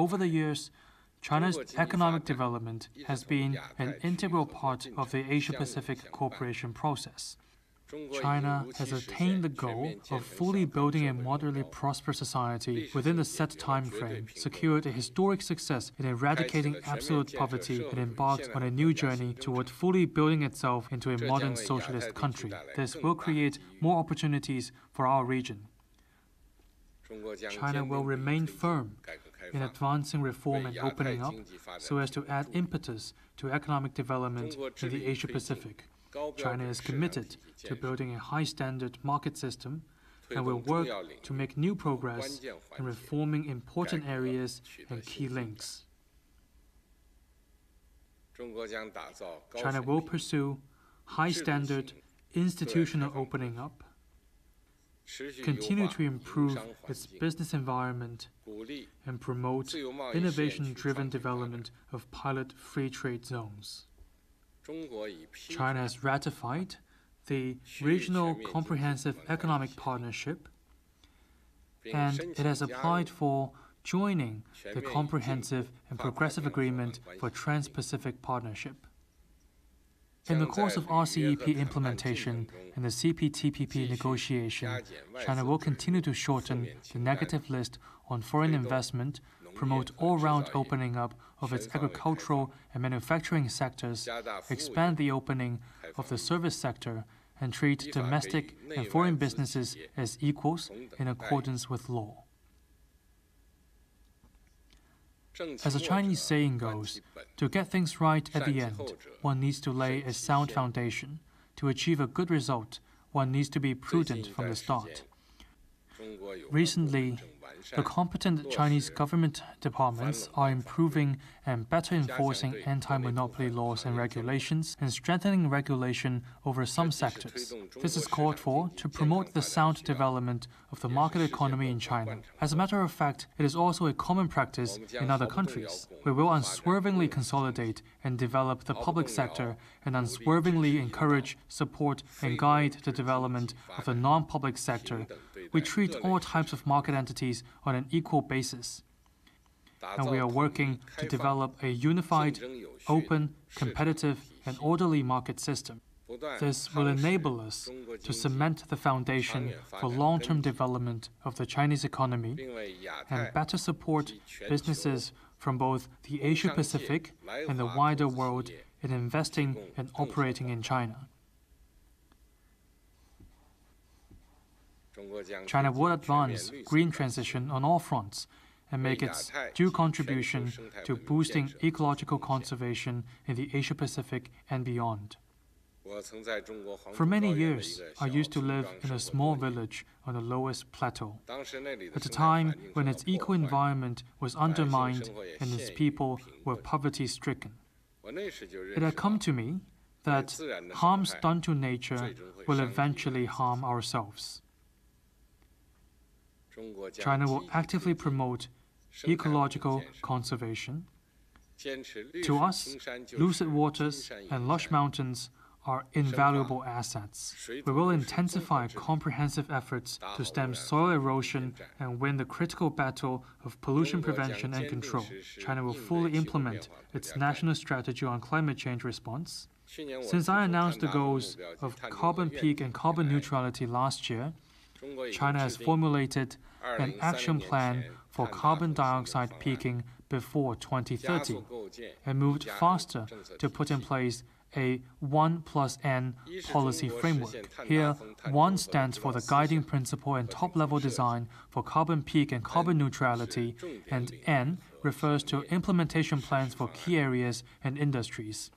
Over the years, China's economic development has been an integral part of the Asia Pacific cooperation process. China has attained the goal of fully building a moderately prosperous society within the set time frame, secured a historic success in eradicating absolute poverty, and embarked on a new journey toward fully building itself into a modern socialist country. This will create more opportunities for our region. China will remain firm in advancing reform and opening up so as to add impetus to economic development in the Asia Pacific. China is committed to building a high standard market system and will work to make new progress in reforming important areas and key links. China will pursue high standard institutional opening up, continue to improve its business environment, and promote innovation driven development of pilot free trade zones. China has ratified the Regional Comprehensive Economic Partnership and it has applied for joining the Comprehensive and Progressive Agreement for Trans Pacific Partnership. In the course of RCEP implementation and the CPTPP negotiation, China will continue to shorten the negative list on foreign investment promote all-round opening up of its agricultural and manufacturing sectors, expand the opening of the service sector, and treat domestic and foreign businesses as equals in accordance with law. As a Chinese saying goes, to get things right at the end, one needs to lay a sound foundation. To achieve a good result, one needs to be prudent from the start. Recently, the competent Chinese government departments are improving and better enforcing anti monopoly laws and regulations and strengthening regulation over some sectors. This is called for to promote the sound development of the market economy in China. As a matter of fact, it is also a common practice in other countries. We will unswervingly consolidate and develop the public sector and unswervingly encourage, support, and guide the development of the non public sector we treat all types of market entities on an equal basis. And we are working to develop a unified, open, competitive, and orderly market system. This will enable us to cement the foundation for long term development of the Chinese economy and better support businesses from both the Asia Pacific and the wider world in investing and operating in China. China will advance green transition on all fronts and make its due contribution to boosting ecological conservation in the Asia Pacific and beyond. For many years, I used to live in a small village on the Loess Plateau. At a time when its eco environment was undermined and its people were poverty stricken. It had come to me that harms done to nature will eventually harm ourselves. China will actively promote ecological conservation. To us, lucid waters and lush mountains are invaluable assets. We will intensify comprehensive efforts to stem soil erosion and win the critical battle of pollution prevention and control. China will fully implement its national strategy on climate change response. Since I announced the goals of carbon peak and carbon neutrality last year, China has formulated an action plan for carbon dioxide peaking before 2030 and moved faster to put in place a 1 plus N policy framework. Here, 1 stands for the guiding principle and top level design for carbon peak and carbon neutrality, and N refers to implementation plans for key areas and industries,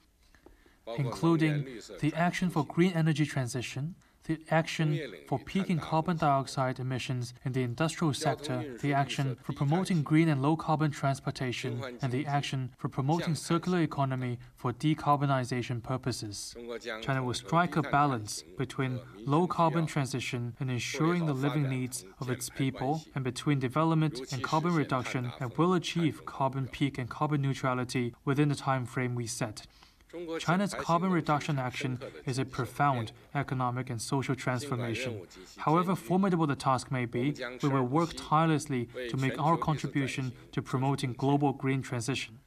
including the action for green energy transition, the action for peaking carbon dioxide emissions in the industrial sector, the action for promoting green and low carbon transportation, and the action for promoting circular economy for decarbonization purposes. China will strike a balance between low carbon transition and ensuring the living needs of its people, and between development and carbon reduction, and will achieve carbon peak and carbon neutrality within the time frame we set. China's carbon reduction action is a profound economic and social transformation. However formidable the task may be, we will work tirelessly to make our contribution to promoting global green transition.